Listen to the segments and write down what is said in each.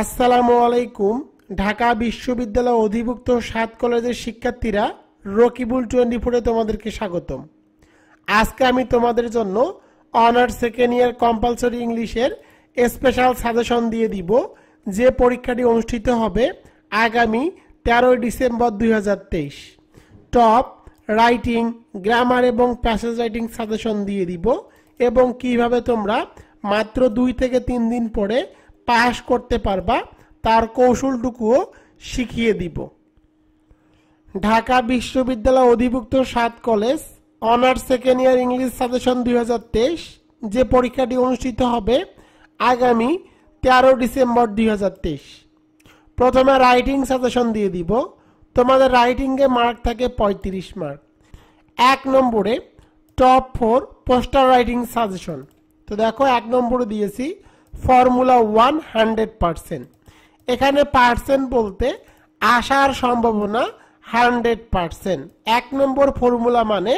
আসসালামু আলাইকুম, ঢাকা বিশ্ববিদ্যালয় অধিভুক্ত সাত কলেজের শিক্ষার্থীরা, রকিবুল টোয়েন্টি ফোরে তোমাদেরকে স্বাগতম। আজকে আমি তোমাদের জন্য অনার্স সেকেন্ড ইয়ার কম্পালসরি ইংলিশের স্পেশাল সাজেশন দিয়ে দিব, যে পরীক্ষাটি অনুষ্ঠিত হবে আগামী তেরোই ডিসেম্বর দুই হাজার তেইশ। টপ রাইটিং গ্রামার এবং প্যাসেজ রাইটিং সাজেশন দিয়ে দিব এবং কীভাবে তোমরা মাত্র দুই থেকে তিন দিন পরে পাস করতে পারবা, তার কৌশলটুকুও শিখিয়ে দিব। ঢাকা বিশ্ববিদ্যালয় অধিভুক্ত সাত college honours second year English suggestion দুই হাজার তেইশ, যে পরীক্ষাটি অনুষ্ঠিত হবে আগামী তেরো ডিসেম্বর দুই হাজার তেইশ। প্রথমে রাইটিং সাজেশন দিয়ে দিব। তোমাদের রাইটিংয়ে মার্ক থাকে পঁয়ত্রিশ মার্ক এক নম্বরে top four poster writing suggestion তো দেখো এক নম্বরে দিয়েছি ফর্মুলা ওয়ান হান্ড্রেড পারসেন্ট এখানে পার্সেন্ট বলতে আসার সম্ভাবনা হান্ড্রেড পারসেন্ট এক নম্বর ফর্মুলা মানে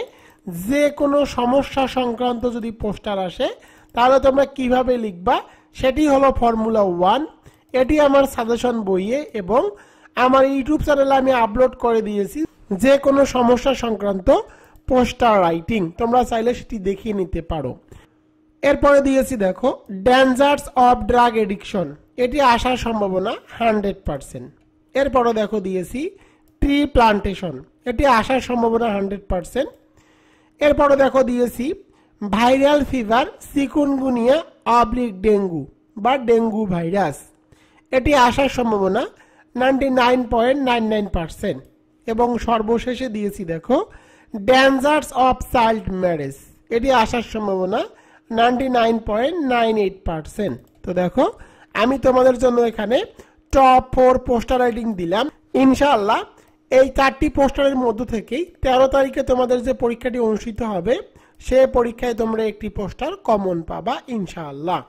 যে কোনো সমস্যা সংক্রান্ত যদি পোস্টার আসে, তাহলে তোমরা কীভাবে লিখবা? সেটি হলো ফর্মুলা ওয়ান এটি আমার সাজেশন বইয়ে এবং আমার ইউটিউব চ্যানেলে আমি আপলোড করে দিয়েছি যে কোনো সমস্যা সংক্রান্ত পোস্টার রাইটিং তোমরা চাইলে সেটি দেখিয়ে নিতে পারো। এরপরে দিয়েছি দেখো ড্যাঞ্জার্স অফ ড্রাগ এডিকশন এটি আসার সম্ভাবনা হান্ড্রেড পারসেন্ট। এরপরে দেখো দিয়েছি ট্রি প্লান্টেশন এটি আসার সম্ভাবনা হান্ড্রেড পারসেন্ট। এরপরে দেখো দিয়েছি viral fever chikungunya oblique dengue বা ডেঙ্গু ভাইরাস এটি আসার সম্ভাবনা ninety nine point nine nine percent এবং সর্বশেষে দিয়েছি দেখো ড্যাঞ্জার্স অফ চাইল্ড ম্যারেজ এটি আসার সম্ভাবনা ninety nine point nine eight percent তো দেখো, আমি তোমাদের জন্য এখানে টপ ফোর পোস্টার রাইটিং দিলাম। ইনশাআল্লাহ, এই চারটি পোস্টারের মধ্য থেকেই তেরো তারিখে তোমাদের যে পরীক্ষাটি অনুষ্ঠিত হবে, সে পরীক্ষায় তোমরা একটি পোস্টার কমন পাবা ইনশাআল্লাহ।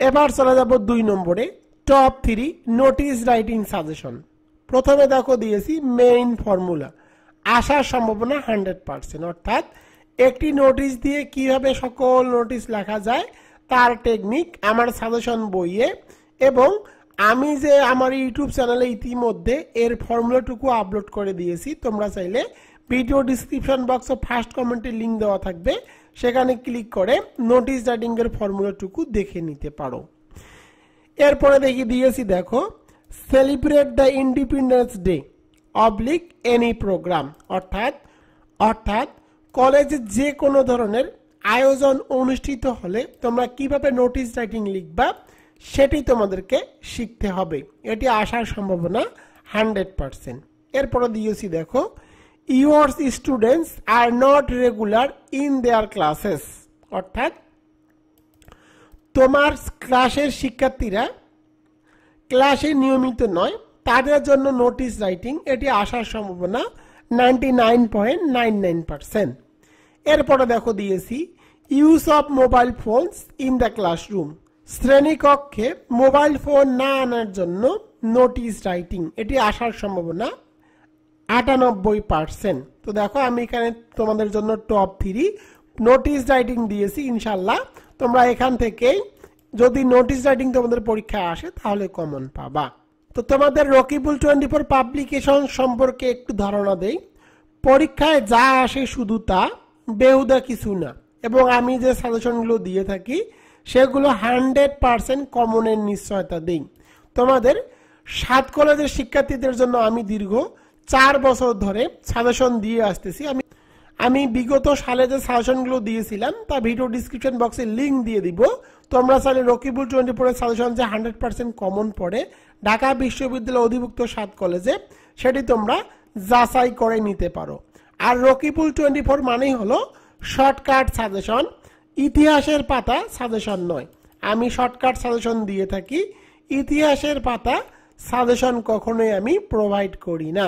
এবার চলে যাব দুই নম্বরে top three notice writing suggestion প্রথমে দেখো দিয়েছি মেইন ফর্মুলা আসার সম্ভাবনা হান্ড্রেড পার্সেন্ট অর্থাৎ একটি নোটিশ দিয়ে কীভাবে সকল নোটিশ লেখা যায়, তার টেকনিক আমার সাজেশন বইয়ে, এবং আমি যে আমার ইউটিউব চ্যানেলে ইতিমধ্যে এর ফর্মুলাটুকু আপলোড করে দিয়েছি, তোমরা চাইলে ভিডিও ডিসক্রিপশন বক্স বক্সে ফার্স্ট কমেন্টে লিঙ্ক দেওয়া থাকবে, সেখানে ক্লিক করে নোটিশ রাইটিং এর ফর্মুলাটুকু দেখে নিতে পারো। এরপরে দেখি দিয়েছি দেখো celebrate the independence day oblique any programme অর্থাৎ অর্থাৎ কলেজে যে কোনো ধরনের আয়োজন অনুষ্ঠিত হলে তোমরা কীভাবে নোটিশ রাইটিং লিখবা, সেটি তোমাদেরকে শিখতে হবে। এটি আসার সম্ভাবনা হান্ড্রেড পারসেন্ট। এরপরে দিয়েছি, দেখো yours students are not regular in their classes. অর্থাৎ, তোমার ক্লাসের শিক্ষার্থীরা ক্লাসে নিয়মিত নয়, তাদের জন্য নোটিশ রাইটিং, এটি আসার সম্ভাবনা ninety nine point nine nine percent. এরপরে দেখো দিয়েছি use of mobile phones in the classroom শ্রেণীকক্ষে মোবাইল ফোন না আনার জন্য নোটিশ রাইটিং এটি আসার সম্ভাবনা আটানব্বই পার্সেন্ট তো দেখো, আমি এখানে তোমাদের জন্য টপ থ্রি নোটিস রাইটিং দিয়েছি ইনশাল্লাহ তোমরা এখান থেকে যদি নোটিশ রাইটিং তোমাদের পরীক্ষায় আসে, তাহলে কমন পাবা। তো তোমাদের রকিবুল টোয়েন্টি ফোর পাবলিকেশন সম্পর্কে একটু ধারণা দেই। পরীক্ষায় যা আসে শুধু তা বেহুদা কিছু না। এবং আমি যে সাজেশনগুলো দিয়ে থাকি, সেগুলো হান্ড্রেড পারসেন্ট কমনের নিশ্চয়তা দিই। তোমাদের সাত কলেজের শিক্ষার্থীদের জন্য আমি দীর্ঘ চার বছর ধরে সাজেশন দিয়ে আসতেছি। আমি আমি বিগত সালে যে সাজেশনগুলো দিয়েছিলাম, তা ভিডিও ডিসক্রিপশন বক্সে লিঙ্ক দিয়ে দিব। তোমরা চাইলে রকিবুল টোয়েন্টি ফোরের সাজেশন যে হান্ড্রেড পার্সেন্ট কমন পড়ে, ঢাকা বিশ্ববিদ্যালয় অধিভুক্ত সাত কলেজে সেটি তোমরা যাচাই করে নিতে পারো। আর রকিবুল টোয়েন্টি ফোর মানেই হলো শর্টকাট সাজেশন ইতিহাসের পাতা সাজেশন নয়। আমি শর্টকাট সাজেশন দিয়ে থাকি। ইতিহাসের পাতা সাজেশন কখনোই আমি প্রোভাইড করি না।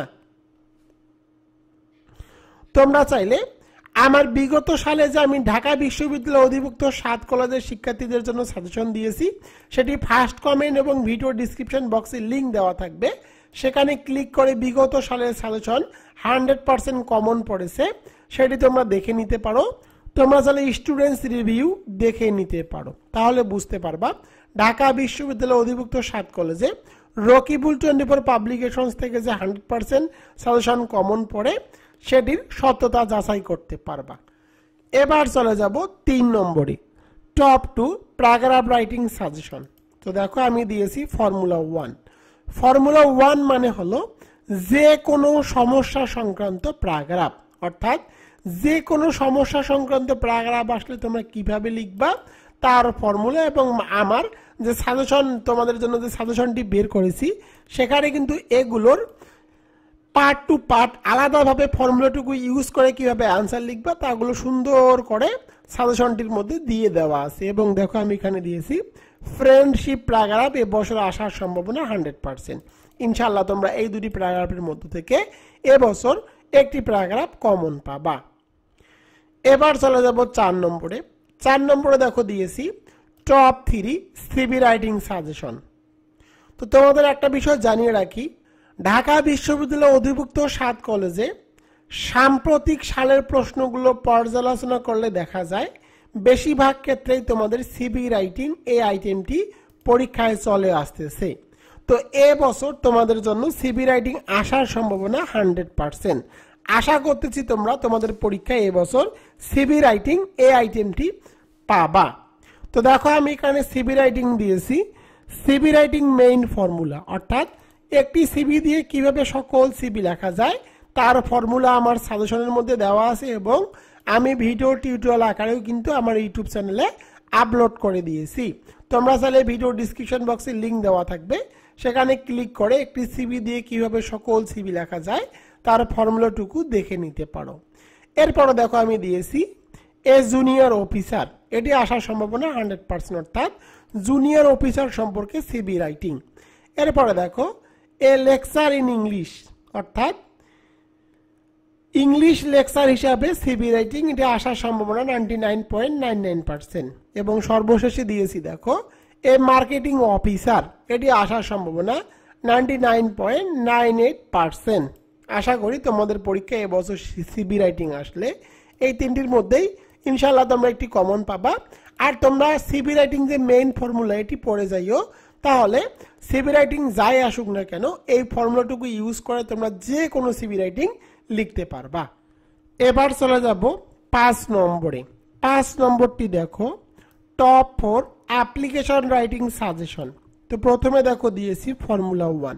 তোমরা চাইলে আমার বিগত সালে যে আমি ঢাকা বিশ্ববিদ্যালয় অধিভুক্ত সাত কলেজের শিক্ষার্থীদের জন্য সাজেশন দিয়েছি, সেটি ফার্স্ট কমেন্ট এবং ভিডিও ডিসক্রিপশন বক্সে লিঙ্ক দেওয়া থাকবে। সেখানে ক্লিক করে বিগত সালের সাজেশন হান্ড্রেড পার্সেন্ট কমন পড়েছে। সেটি তোমরা দেখে নিতে পারো। তোমরা চাইলে স্টুডেন্টস রিভিউ দেখে নিতে পারো। তাহলে বুঝতে পারবা। ঢাকা বিশ্ববিদ্যালয় অধিভুক্ত সাত কলেজে রকিবুল টোয়েন্টি ফোর পাবলিকেশনস থেকে যে হান্ড্রেড পার্সেন্ট সাজেশন কমন পড়ে, সেটির সত্যতা যাচাই করতে পারবা। এবার চলে যাব তিন নম্বরে। Top two paragraph writing suggestion তো দেখো আমি দিয়েছি ফর্মুলা ওয়ান ফর্মুলা ওয়ান মানে হলো যে কোনো সমস্যা সংক্রান্ত প্যারাগ্রাফ অর্থাৎ যে কোনো সমস্যা সংক্রান্ত প্যারাগ্রাফ আসলে তোমরা কীভাবে লিখবা, তার ফর্মুলা এবং আমার যে সাজেশন তোমাদের জন্য যে সাজেশনটি বের করেছি, সেখানে কিন্তু এগুলোর পার্ট টু পার্ট আলাদাভাবে ফর্মুলাটুকু ইউজ করে কীভাবে আনসার লিখবা, তাগুলো সুন্দর করে সাজেশনটির মধ্যে দিয়ে দেওয়া আছে। এবং দেখো আমি এখানে দিয়েছি ফ্রেন্ডশিপ প্যারাগ্রাফ এবছর আসার সম্ভাবনা হান্ড্রেড পার্সেন্ট। ইনশাল্লাহ তোমরা এই দুটি প্যারাগ্রাফের মধ্য থেকে এবছর একটি প্যারাগ্রাফ কমন পাবা। এবার চলে যাব চার নম্বরে। চার নম্বরে দেখো দিয়েছি top three CV writing suggestion তো তোমাদের একটা বিষয় জানিয়ে রাখি, ঢাকা বিশ্ববিদ্যালয় অধিভুক্ত সাত কলেজে সাম্প্রতিক সালের প্রশ্নগুলো পর্যালোচনা করলে দেখা যায় বেশিরভাগ ক্ষেত্রেই তোমাদের সিবি রাইটিং এই আইটেমটি পরীক্ষায় চলে আসতেছে। তো এ বছর তোমাদের জন্য সিবি রাইটিং আসার সম্ভাবনা হান্ড্রেড পার্সেন্ট। আশা করতেছি তোমরা তোমাদের পরীক্ষায় এবছর সিবি রাইটিং এই আইটেমটি পাবা। তো দেখো আমি এখানে সিবি রাইটিং দিয়েছি। সিবি রাইটিং মেইন ফর্মুলা অর্থাৎ একটি সিবি দিয়ে কীভাবে সকল সিবি লেখা যায়, তার ফর্মুলা আমার সাজেশনের মধ্যে দেওয়া আছে এবং আমি ভিডিও টিউটোরিয়াল আকারেও কিন্তু আমার ইউটিউব চ্যানেলে আপলোড করে দিয়েছি। তোমরা চাইলে ভিডিও ডিসক্রিপশন বক্সে লিঙ্ক দেওয়া থাকবে। সেখানে ক্লিক করে একটি সিবি দিয়ে কীভাবে সকল সিবি লেখা যায়, তার ফর্মুলাটুকু দেখে নিতে পারো। এরপরে দেখো আমি দিয়েছি, এ জুনিয়র অফিসার এটি আসার সম্ভাবনা হান্ড্রেড পার্সেন্ট অর্থাৎ জুনিয়র অফিসার সম্পর্কে সিবি রাইটিং এরপরে দেখো, এ লেকচার ইন ইংলিশ অর্থাৎ ইংলিশ লেকচার হিসাবে সিবি রাইটিং এটা আসার সম্ভাবনা ninety nine point nine nine percent এবং সর্বশেষে দিয়েছি, দেখো, এ মার্কেটিং অফিসার এটি আসার সম্ভাবনা ninety nine point nine eight percent আশা করি তোমাদের পরীক্ষায় এবছর সিবি রাইটিং আসলে এই তিনটির মধ্যেই ইনশাল্লাহ তোমরা একটি কমন পাবা। আর তোমরা সিবি রাইটিং যে মেইন ফর্মুলা এটি পড়ে যাইও, তাহলে সিবি রাইটিং যাই আসুক না কেন, এই ফর্মুলাটুকু ইউজ করে তোমরা যে কোনো সিবি রাইটিং লিখতে পারবা। এবার চলে যাব পাঁচ নম্বরে। পাঁচ নম্বরটি দেখো top four application writing suggestion তো প্রথমে দেখো দিয়েছি ফর্মুলা ওয়ান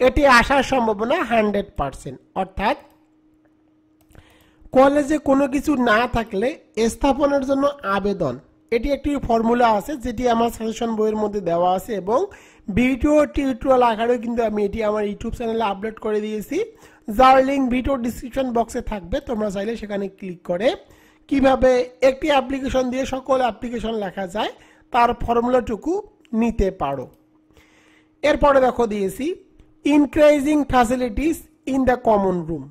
এটি আসার সম্ভাবনা হান্ড্রেড পার্সেন্ট অর্থাৎ কলেজে কোনো কিছু না থাকলে স্থাপনের জন্য আবেদন এটি একটি ফর্মুলা আছে, যেটি আমার সাজেশন বইয়ের মধ্যে দেওয়া আছে এবং ভিডিও টিউটোরিয়াল আকারেও কিন্তু আমি এটি আমার ইউটিউব চ্যানেলে আপলোড করে দিয়েছি। যার লিঙ্ক ভিডিও ডিসক্রিপশন বক্সে থাকবে, তোমরা চাইলে সেখানে ক্লিক করে কীভাবে একটি অ্যাপ্লিকেশন দিয়ে সকল অ্যাপ্লিকেশন লেখা যায়, তার ফর্মুলাটুকু নিতে পারো। এরপরে দেখো দিয়েছি increasing facilities in the common room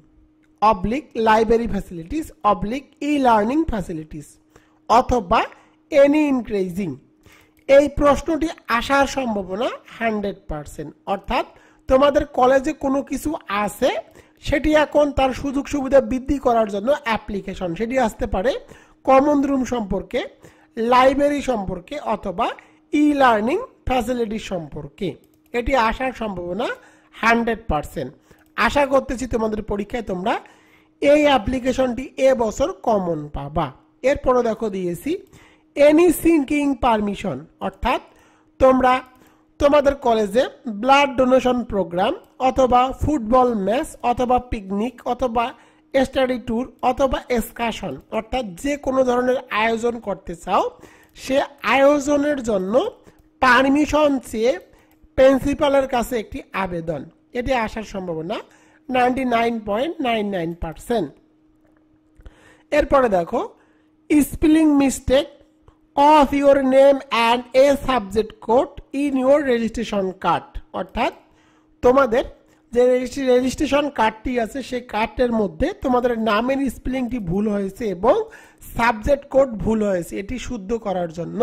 oblique library facilities oblique e learning facilities অথবা এনি ইনক্রিজিং এই প্রশ্নটি আসার সম্ভাবনা হান্ড্রেড পার্সেন্ট। অর্থাৎ তোমাদের কলেজে কোনো কিছু আছে, সেটি এখন তার সুযোগ সুবিধা বৃদ্ধি করার জন্য অ্যাপ্লিকেশন সেটি আসতে পারে কমন রুম সম্পর্কে লাইব্রেরি সম্পর্কে অথবা ই লার্নিং ফ্যাসিলিটি সম্পর্কে। এটি আসার সম্ভাবনা হান্ড্রেড পার্সেন্ট। আশা করতেছি তোমাদের পরীক্ষায় তোমরা এই অ্যাপ্লিকেশনটি এ বছর কমন পাবা। এরপরও দেখো দিয়েছি এনি সিঙ্কিং পারমিশন অর্থাৎ তোমরা তোমাদের কলেজে ব্লাড ডোনেশন প্রোগ্রাম অথবা ফুটবল ম্যাচ অথবা পিকনিক অথবা স্টাডি ট্যুর অথবা এক্সকাশন অর্থাৎ যে কোনো ধরনের আয়োজন করতে চাও, সে আয়োজনের জন্য পারমিশন চেয়ে প্রিন্সিপালের কাছে একটি আবেদন। এটি আসার সম্ভাবনা ninety nine point nine nine percent এরপরে দেখো spelling mistake of your name and a subject code in your registration card অর্থাৎ তোমাদের যে রেজিস্ট্রেশন কার্ডটি আছে, সেই কার্ডের মধ্যে তোমাদের নামের স্পেলিংটি ভুল হয়েছে এবং সাবজেক্ট কোড ভুল হয়েছে। এটি শুদ্ধ করার জন্য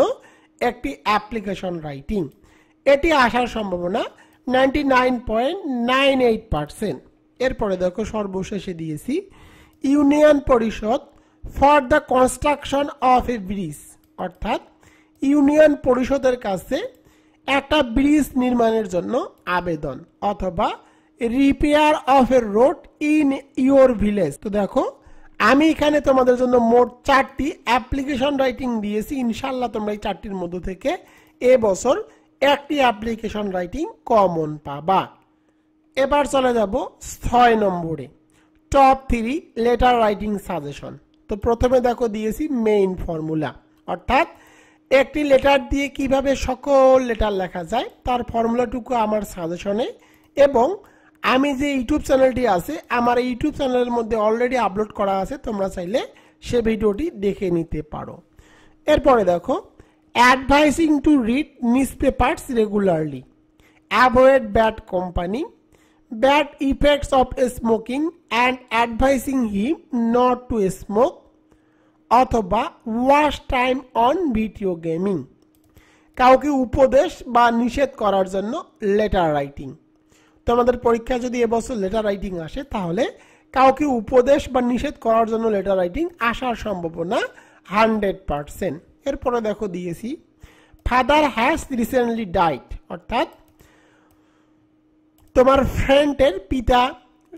একটি অ্যাপ্লিকেশন রাইটিং এটি আসার সম্ভাবনা ninety nine point nine eight percent এরপরে দেখো, সর্বশেষে দিয়েছি, Union Parishad for the construction of a bridge অর্থাৎ ইউনিয়ন পরিষদের কাছে একটা ব্রিজ নির্মাণের জন্য আবেদন অথবা repair of a road in your village তো দেখো, আমি এখানে তোমাদের জন্য মোট চারটি অ্যাপ্লিকেশন রাইটিং দিয়েছি। ইনশাল্লাহ তোমরা এই চারটির মধ্য থেকে এবছর একটি অ্যাপ্লিকেশন রাইটিং কমন পাবা। এবার চলে যাব ছয় নম্বরে top three letter writing suggestion তো প্রথমে দেখো দিয়েছি মেইন ফর্মুলা অর্থাৎ একটি লেটার দিয়ে কীভাবে সকল লেটার লেখা যায়, তার ফর্মুলাটুকু আমার সাজেশনে এবং আমি যে ইউটিউব চ্যানেলটি আছে, আমার এই ইউটিউব চ্যানেলের মধ্যে অলরেডি আপলোড করা আছে, তোমরা চাইলে সে ভিডিওটি দেখে নিতে পারো। এরপরে দেখো advising to read newspapers regularly avoid bad company bad effects of smoking and advising him not to smoke অথবা waste time on video gaming কাউকে উপদেশ বা নিষেধ করার জন্য লেটার রাইটিং তোমাদের পরীক্ষা যদি এবছর লেটার রাইটিং আসে, তাহলে কাউকে উপদেশ বা নিষেধ করার জন্য লেটার রাইটিং আসার সম্ভাবনা হান্ড্রেড পারসেন্ট এরপরে দেখো দিয়েছি ফাদার হ্যাজ রিসেন্টলি ডাইট অর্থাৎ তোমার ফ্রেন্ডের পিতা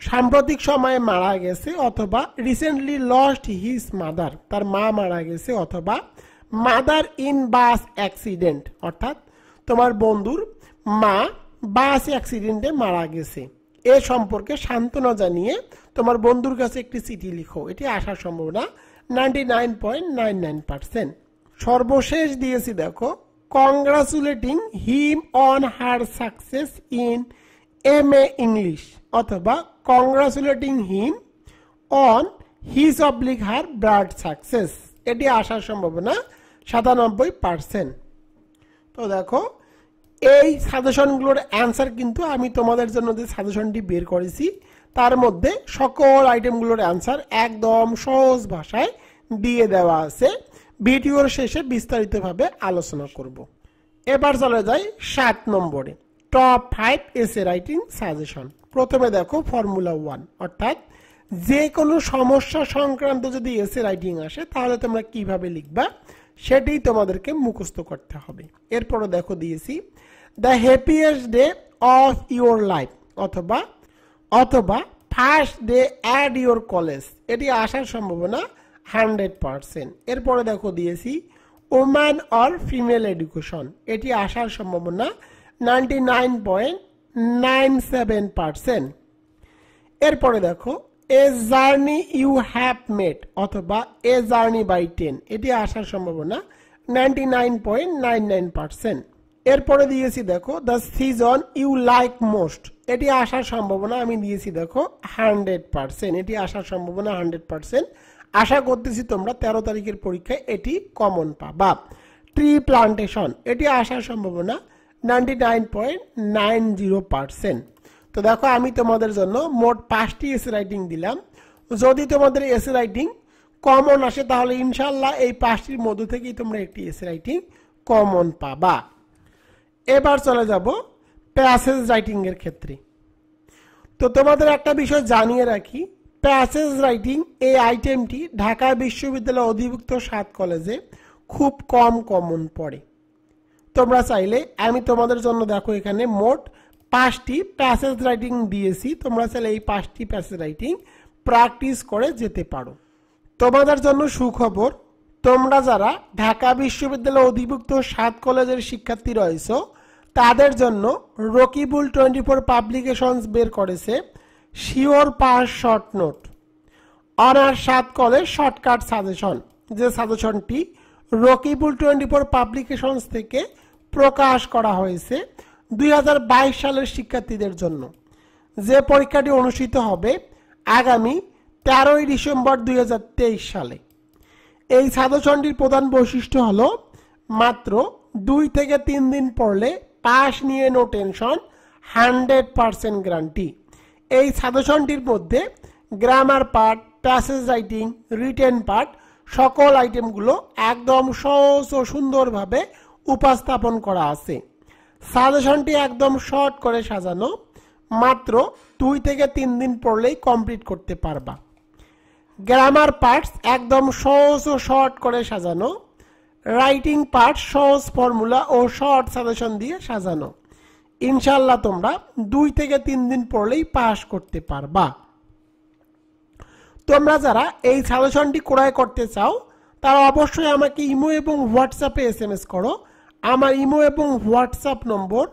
সাম্প্রতিক সময়ে মারা গেছে অথবা রিসেন্টলি লস্ট হিজ মাদার তার মা মারা গেছে অথবা মাদার ইন বাস অ্যাক্সিডেন্ট অর্থাৎ তোমার বন্ধুর মা বাস অ্যাক্সিডেন্টে মারা গেছে। এ সম্পর্কে সান্ত্বনা জানিয়ে তোমার বন্ধুর কাছে একটি চিঠি লিখো। এটি আসার সম্ভাবনা ninety nine point nine nine percent সর্বশেষ দিয়েছি দেখো congratulating him on her success in M A English অথবা congratulating him on his oblique her broad success এটি আসার সম্ভাবনা সাতানব্বই পার্সেন্ট তো দেখো, এই সাজেশনগুলোর অ্যান্সার কিন্তু আমি তোমাদের জন্য যে সাজেশনটি বের করেছি, তার মধ্যে সকল আইটেমগুলোর অ্যান্সার একদম সহজ ভাষায় দিয়ে দেওয়া আছে। ভিডিওর শেষে বিস্তারিতভাবে আলোচনা করব। এবার চলে যাই সাত নম্বরে। Top five essay writing suggestion প্রথমে দেখো ফর্মুলা ওয়ান অর্থাৎ যে কোনো সমস্যা সংক্রান্ত যদি এসে রাইটিং আসে, তাহলে তোমরা কীভাবে লিখবা? সেটি তোমাদেরকে মুখস্থ করতে হবে। এরপরে দেখো দিয়েছি the happiest day of your life অথবা অথবা first day at your college এটি আসার সম্ভাবনা হান্ড্রেড পারসেন্ট এরপরে দেখো দিয়েছি ওম্যান অর ফিমেল এডুকেশন এটি আসার সম্ভাবনা ninety nine point nine seven percent এরপরে দেখো a journey you have made অথবা এ জার্নি বাই টেন এটি আসার সম্ভাবনা নাইনটি এরপরে দিয়েছি দেখো the season you like most এটি আসার সম্ভাবনা আমি দিয়েছি দেখো হান্ড্রেড পারসেন্ট এটি আসার সম্ভাবনা হান্ড্রেড পারসেন্ট আশা করতেছি তোমরা তেরো তারিখের পরীক্ষায় এটি কমন পাবা। ট্রি প্লান্টেশন এটি আসার সম্ভাবনা ninety nine point nine zero percent তো দেখো, আমি তোমাদের জন্য মোট পাঁচটি এসে রাইটিং দিলাম। যদি তোমাদের এসে রাইটিং কমন আসে, তাহলে ইনশাল্লাহ এই পাঁচটির মধ্য থেকেই তোমরা একটি এসে রাইটিং কমন পাবা। এবার চলে যাব প্যাসেজ রাইটিং এর ক্ষেত্রে। তো তোমাদের একটা বিষয় জানিয়ে রাখি প্যাসেজ রাইটিং এই আইটেমটি ঢাকা বিশ্ববিদ্যালয় অধিভুক্ত সাত কলেজে খুব কম কমন পড়ে। তোমরা চাইলে, আমি তোমাদের জন্য দেখো এখানে মোট পাঁচটি প্যাসেজ রাইটিং দিয়েছি। তোমরা চাইলে এই পাঁচটি প্যাসেজ রাইটিং প্র্যাকটিস করে যেতে পারো। তোমাদের জন্য সুখবর, তোমরা যারা ঢাকা বিশ্ববিদ্যালয় অধিভুক্ত সাত কলেজের শিক্ষার্থী রয়েছ, তাদের জন্য রকিবুল টোয়েন্টি ফোর পাবলিকেশনস বের করেছে sure pass short note honour সাত কলেজ শর্টকাট সাজেশন যে সাজেশনটি রকিবুল টোয়েন্টি ফোর পাবলিকেশনস থেকে প্রকাশ করা হয়েছে দুই হাজার বাইশ সালের শিক্ষার্থীদের জন্য। যে পরীক্ষাটি অনুষ্ঠিত হবে আগামী তেরোই ডিসেম্বর দুই হাজার তেইশ সালে। এই সাজেশনটির প্রধান বৈশিষ্ট্য হল মাত্র দুই থেকে তিন দিন পড়লে পাস নিয়ে no tension, hundred percent guarantee. এই সাজেশনটির মধ্যে grammar part, passage writing, written part সকল আইটেমগুলো একদম সহজ ও সুন্দরভাবে উপস্থাপন করা আছে। সাজেশনটি একদম শর্ট করে সাজানো। মাত্র দুই থেকে তিন দিন পড়লেই কমপ্লিট করতে পারবা। গ্রামার পার্টস একদম সহজ ও শর্ট করে সাজানো। রাইটিং পার্ট সহজ ফর্মুলা ও শর্ট সাজেশন দিয়ে সাজানো। ইনশাল্লাহ তোমরা দুই থেকে তিন দিন পড়লেই পাস করতে পারবা। তোমরা যারা এই সাজেশনটি ক্রয় করতে চাও, তারা অবশ্যই আমাকে ইমো এবং হোয়াটসঅ্যাপে এস এম এস করো। আমার ইমো এবং WhatsApp number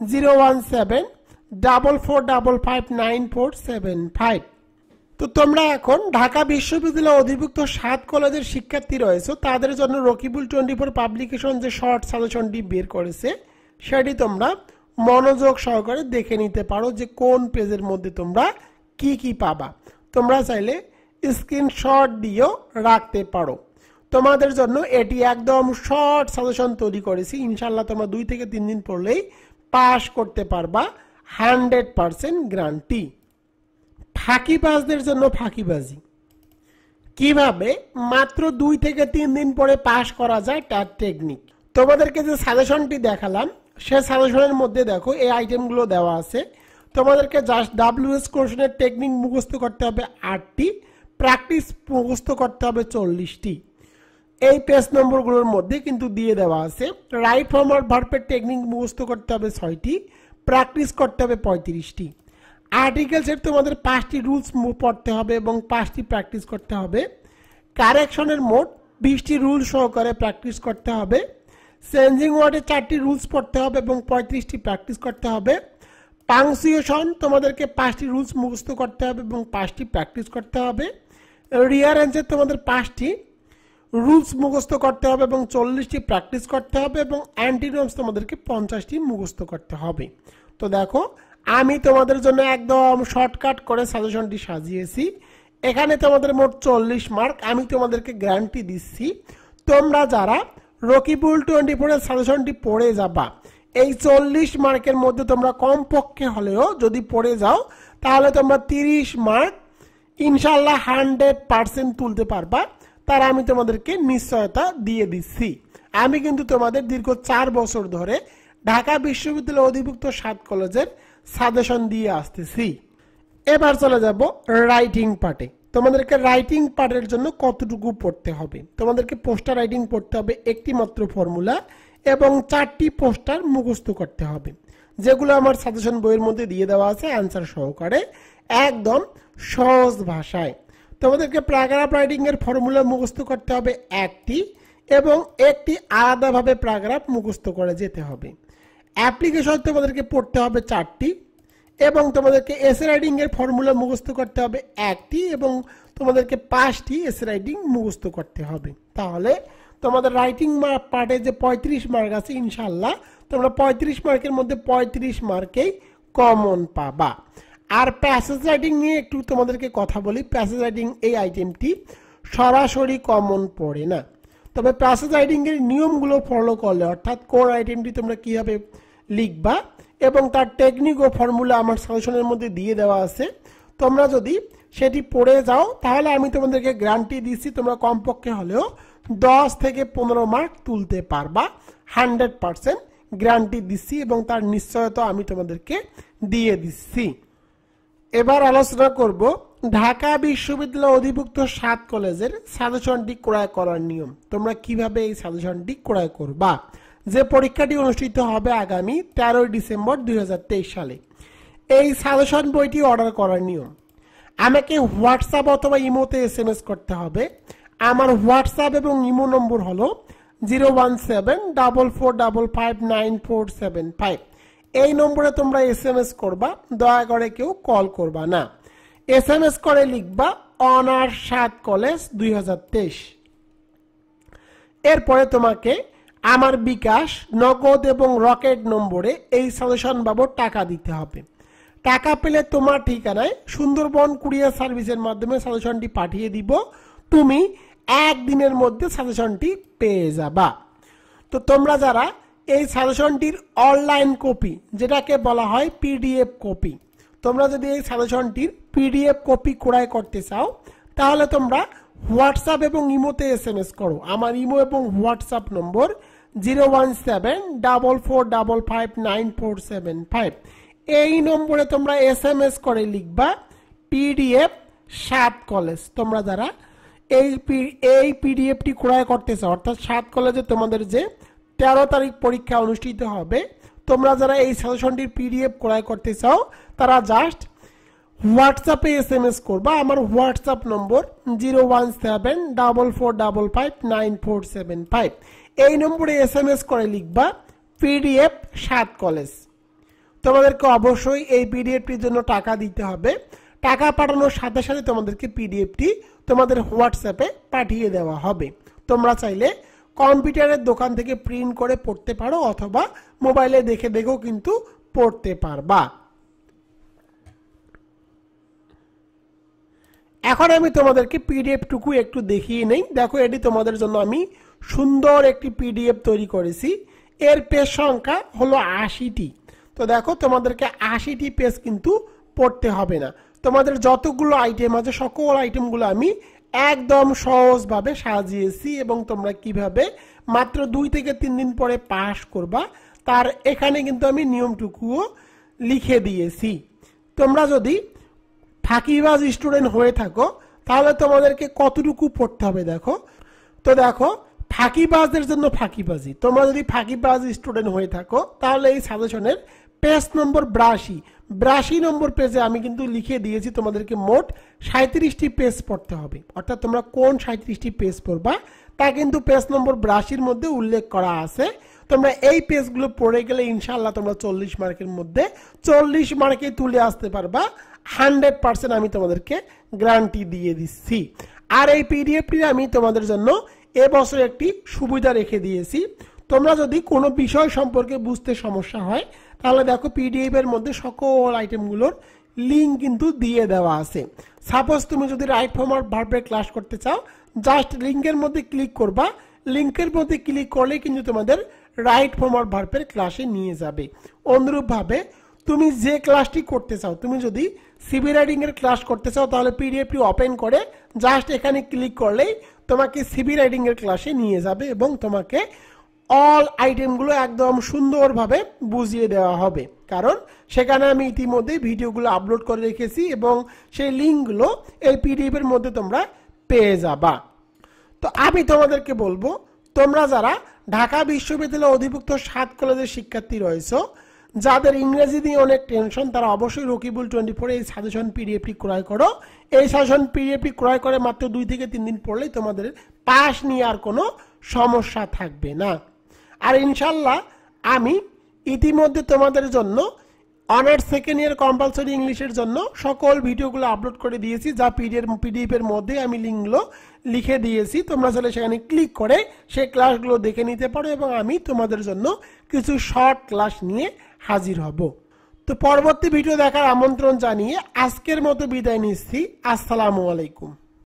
zero one seven double four double five nine four seven five. তো তোমরা এখন ঢাকা বিশ্ববিদ্যালয় অধিভুক্ত সাত কলেজের শিক্ষার্থী রয়েছে, তাদের জন্য রকিবুল টোয়েন্টি ফোর পাবলিকেশন যে শর্ট সাজেশনটি বের করেছে, সেটি তোমরা মনোযোগ সহকারে দেখে নিতে পারো যে কোন পেজের মধ্যে তোমরা কি কি পাবা। তোমরা চাইলে স্ক্রিনশট দিয়েও রাখতে পারো। তোমাদের জন্য এটি একদম শর্ট সাজেশন তৈরি করেছি। ইনশাল্লাহ তোমরা দুই থেকে তিন দিন পড়লেই পাস করতে পারবা। হান্ড্রেড পারসেন্ট গ্রান্টি ফাঁকিবাজদের জন্য ফাঁকিবাজি। কীভাবে? মাত্র দুই থেকে তিন দিন পরে পাশ করা যায় তার টেকনিক তোমাদেরকে যে সাজেশনটি দেখালাম, সে সাজেশনের মধ্যে দেখো, এই আইটেমগুলো দেওয়া আছে। তোমাদেরকে জাস্ট ডাব্লিউএস কোশ্চেনের টেকনিক মুখস্থ করতে হবে আটটি প্র্যাকটিস মুখস্থ করতে হবে চল্লিশটি। এই পেজ নম্বরগুলোর মধ্যে কিন্তু দিয়ে দেওয়া আছে। রাইট ফর্ম ফর্মার ভার্পের টেকনিক মুখস্থ করতে হবে ছয়টি প্র্যাকটিস করতে হবে পঁয়ত্রিশটি। আর্টিকেলসের তোমাদের পাঁচটি রুলস পড়তে হবে এবং পাঁচটি প্র্যাকটিস করতে হবে। কারেকশনের মোট বিশটি রুল সহকারে প্র্যাকটিস করতে হবে। চেঞ্জিং ওয়ার্ডে চারটি রুলস পড়তে হবে এবং পঁয়ত্রিশটি প্র্যাকটিস করতে হবে। পাংসিয়েশন তোমাদেরকে পাঁচটি রুলস মুখস্থ করতে হবে এবং পাঁচটি প্র্যাকটিস করতে হবে। রিয়ারেঞ্জের তোমাদের পাঁচটি রুলস মুখস্থ করতে হবে এবং চল্লিশটি প্র্যাকটিস করতে হবে এবং অ্যান্টিনোমস তোমাদেরকে পঞ্চাশটি মুখস্থ করতে হবে। তো দেখো, আমি তোমাদের জন্য একদম শর্টকাট করে সাজেশনটি সাজিয়েছি। এখানে তোমাদের মোট চল্লিশ মার্ক, আমি তোমাদেরকে গ্যারান্টি দিচ্ছি। তোমরা যারা রকিবুল টোয়েন্টি ফোরের সাজেশনটি পড়ে যাবা, এই চল্লিশ মার্কের মধ্যে তোমরা কমপক্ষে হলেও যদি পড়ে যাও, তাহলে তোমরা তিরিশ মার্ক ইনশাল্লাহ হান্ড্রেড পার্সেন্ট তুলতে পারবা। তার আমি তোমাদেরকে নিশ্চয়তা দিয়ে দিচ্ছি। আমি কিন্তু তোমাদের দীর্ঘ চার বছর ধরে ঢাকা বিশ্ববিদ্যালয় অধিভুক্ত সাত কলেজের সাজেশন দিয়ে আসতেছি। এবার চলে যাব রাইটিং পার্টে। তোমাদেরকে রাইটিং পার্টের জন্য কতটুকু পড়তে হবে? তোমাদেরকে পোস্টার রাইটিং পড়তে হবে একটি মাত্র ফর্মুলা এবং চারটি পোস্টার মুখস্থ করতে হবে। যেগুলো আমার সাজেশন বইয়ের মধ্যে দিয়ে দেওয়া আছে অ্যান্সার সহকারে, একদম সহজ ভাষায়। তোমাদেরকে প্যারাগ্রাফ এর ফর্মুলা মুখস্থ করতে হবে একটি এবং একটি আলাদাভাবে প্যারাগ্রাফ মুখস্থ করে যেতে হবে। অ্যাপ্লিকেশন তোমাদেরকে পড়তে হবে চারটি এবং তোমাদেরকে এস রাইডিং এর ফর্মুলা মুখস্থ করতে হবে একটি এবং তোমাদেরকে পাঁচটি এস রাইডিং মুখস্থ করতে হবে। তাহলে তোমাদের রাইটিং পার্টে যে পঁয়ত্রিশ মার্ক আছে ইনশাল্লাহ তোমরা পঁয়ত্রিশ মার্কের মধ্যে পঁয়ত্রিশ মার্কেই কমন পাবা। আর প্যাসেজ রাইটিং নিয়ে একটু তোমাদেরকে কথা বলি। প্যাসেজ রাইটিং এই আইটেমটি সরাসরি কমন পড়ে না। তবে প্যাসেজ রাইটিং এর নিয়মগুলো ফলো করলে, অর্থাৎ কোন আইটেমটি তোমরা কীভাবে লিখবা এবং তার টেকনিক ও ফর্মুলা আমার সাজেশনের মধ্যে দিয়ে দেওয়া আছে। তোমরা যদি সেটি পড়ে যাও, তাহলে আমি তোমাদেরকে গ্যারান্টি দিচ্ছি তোমরা কমপক্ষে হলেও দশ থেকে পনেরো মার্ক তুলতে পারবা। হান্ড্রেড পারসেন্ট গ্যারান্টি দিচ্ছি এবং তার নিশ্চয়তা আমি তোমাদেরকে দিয়ে দিচ্ছি। এবার আলোচনা করব ঢাকা বিশ্ববিদ্যালয় অধিভুক্ত সাত কলেজের সাজেশনটি ক্রয় করার নিয়ম। তোমরা কীভাবে এই সাজেশনটি ক্রয় করবা? যে পরীক্ষাটি অনুষ্ঠিত হবে আগামী তেরোই ডিসেম্বর দু হাজার তেইশ সালে। এই সাজেশন বইটি অর্ডার করার নিয়ম। আমাকে হোয়াটসঅ্যাপ অথবা ইমোতে এস এম এস করতে হবে। আমার হোয়াটসঅ্যাপ এবং ইমো নম্বর হলো zero one seven double four double five nine four seven five. এই নম্বরে তোমরা এস এম এস করবা, দয়া করে কেউ কল করবা না। এস এম এস করে লিখবা অনার সাত কলেজ দুই এরপরে তোমাকে আমার বিকাশ, নগদ এবং রকেট নম্বরে এই সাজেশন বাবদ টাকা দিতে হবে। টাকা পেলে তোমার ঠিকানায় সুন্দরবন কুরিয়ার সার্ভিসের মাধ্যমে সাজেশনটি পাঠিয়ে দিব। তুমি একদিনের মধ্যে সাজেশনটি পেয়ে যাবা। তো তোমরা যারা এই সাজেশনটির অনলাইন কপি যেটাকে বলা হয় পিডিএফ কপি তোমরা যদি এই সাজেশনটির পিডিএফ কপি ক্রয় করতে চাও, তাহলে তোমরা হোয়াটসঅ্যাপ এবং ইমোতে এস এম এস করো। আমার ইমো এবং WhatsApp number zero one seven double four double five nine four seven five এই নম্বরে তোমরা এস এম এস করে লিখবা পিডিএফ সাত কলেজ তোমরা যারা এই এই পিডিএফটি ক্রয় করতে চাও, অর্থাৎ সাত কলেজে তোমাদের যে তেরো তারিখ পরীক্ষা অনুষ্ঠিত হবে। তোমরা যারা এই সাজেশনটির পিডিএফ ক্রয় করতে চাও, তারা জাস্ট হোয়াটসঅ্যাপে এস এম এস করবা। আমার WhatsApp number zero one seven double four double five nine four seven five এই নম্বরে এস এম এস করে লিখবা পিডিএফ সাত কলেজ তোমাদেরকে অবশ্যই এই পিডিএফটির জন্য টাকা দিতে হবে। টাকা পাঠানোর সাথে সাথে তোমাদেরকে পিডিএফটি তোমাদের হোয়াটসঅ্যাপে পাঠিয়ে দেওয়া হবে। তোমরা চাইলে কম্পিউটারের দোকান থেকে প্রিন্ট করে পড়তে পারো অথবা মোবাইলে দেখে দেখেও কিন্তু পড়তে পারবা। এখন আমি তোমাদেরকে পিডিএফ টুকু একটু দেখিয়ে নেই। দেখো, এটি তোমাদের জন্য আমি সুন্দর একটি পিডিএফ তৈরি করেছি। এর পেজ সংখ্যা হলো আশিটি। তো দেখো, তোমাদেরকে আশিটি পেজ কিন্তু পড়তে হবে না। তোমাদের যতগুলো আইটেম আছে, সকল আইটেমগুলো আমি একদম সহজভাবে সাজিয়েছি এবং তোমরা কীভাবে মাত্র দুই থেকে তিন দিন পরে পাশ করবা, তার এখানে কিন্তু আমি নিয়মটুকুও লিখে দিয়েছি। তোমরা যদি ফাঁকিবাজ স্টুডেন্ট হয়ে থাকো, তাহলে তোমাদেরকে কতটুকু পড়তে হবে দেখো? তো দেখো, ফাঁকিবাজদের জন্য ফাঁকিবাজি। তোমরা যদি ফাঁকিবাজ স্টুডেন্ট হয়ে থাকো, তাহলে এই সাজেশনের পেজ নম্বর ব্রাশি। ব্রাশি নম্বর পেজে আমি কিন্তু লিখে দিয়েছি তোমাদেরকে মোট সাঁত্রিশটি পেজ পড়তে হবে। অর্থাৎ তোমরা কোন সাঁত্রিশটি পেজ পড়বা, তা কিন্তু পেজ নম্বর ব্রাশির মধ্যে উল্লেখ করা আছে। তোমরা এই পেজগুলো পড়ে গেলে ইনশাল্লাহ তোমরা চল্লিশ মার্কের মধ্যে চল্লিশ মার্কে তুলে আসতে পারবা। হান্ড্রেড পার্সেন্ট আমি তোমাদেরকে গ্যারান্টি দিয়ে দিচ্ছি। আর এই পিডিএফটি আমি তোমাদের জন্য এবছর একটি সুবিধা রেখে দিয়েছি। তোমরা যদি কোনো বিষয় সম্পর্কে বুঝতে সমস্যা হয় তাহলে দেখো পিডিএফ এর মধ্যে সকল আইটেমগুলোর লিঙ্ক কিন্তু দিয়ে দেওয়া আছে। সাপোজ তুমি যদি রাইট ফর্মার ভার্বের ক্লাস করতে চাও জাস্ট লিঙ্কের মধ্যে ক্লিক করবা। লিঙ্কের মধ্যে ক্লিক করলে কিন্তু তোমাদের রাইট ফর্মার ভার্বের ক্লাসে নিয়ে যাবে। অনুরূপভাবে তুমি যে ক্লাসটি করতে চাও, তুমি যদি সিবি রাইডিং এর ক্লাস করতে চাও, তাহলে পিডিএফটি ওপেন করে জাস্ট এখানে ক্লিক করলেই তোমাকে সিবি রাইডিং এর ক্লাসে নিয়ে যাবে এবং তোমাকে অল আইটেমগুলো একদম সুন্দরভাবে বুঝিয়ে দেওয়া হবে। কারণ সেখানে আমি ইতিমধ্যে ভিডিওগুলো আপলোড করে রেখেছি এবং সেই লিঙ্কগুলো এই পিডিএফ এর মধ্যে তোমরা পেয়ে যাবা। তো আমি তোমাদেরকে বলব, তোমরা যারা ঢাকা বিশ্ববিদ্যালয়ে অধিভুক্ত সাত কলেজের শিক্ষার্থী রয়েছে, যাদের ইংরেজি নিয়ে অনেক টেনশন তারা অবশ্যই রকিবুল টোয়েন্টি ফোরে এই সাজেশন পিডিএফটি ক্রয় করো। এই সাজেশন পিডিএফটি ক্রয় করে মাত্র দুই থেকে তিন দিন পড়লেই তোমাদের পাশ নিয়ে আর কোনো সমস্যা থাকবে না। আর ইনশাল্লাহ আমি ইতিমধ্যে তোমাদের জন্য অনার্স সেকেন্ড ইয়ার কম্পালসরি ইংলিশের জন্য সকল ভিডিওগুলো আপলোড করে দিয়েছি, যা পিডিএফ পিডিএফ এর মধ্যে আমি লিঙ্কগুলো লিখে দিয়েছি। তোমরা চলে সেখানে ক্লিক করে সেই ক্লাসগুলো দেখে নিতে পারো এবং আমি তোমাদের জন্য কিছু শর্ট ক্লাস নিয়ে হাজির হব। তো পরবর্তী ভিডিও দেখার আমন্ত্রণ জানিয়ে আজকের মতো বিদায় নিচ্ছি। আসসালামু আলাইকুম।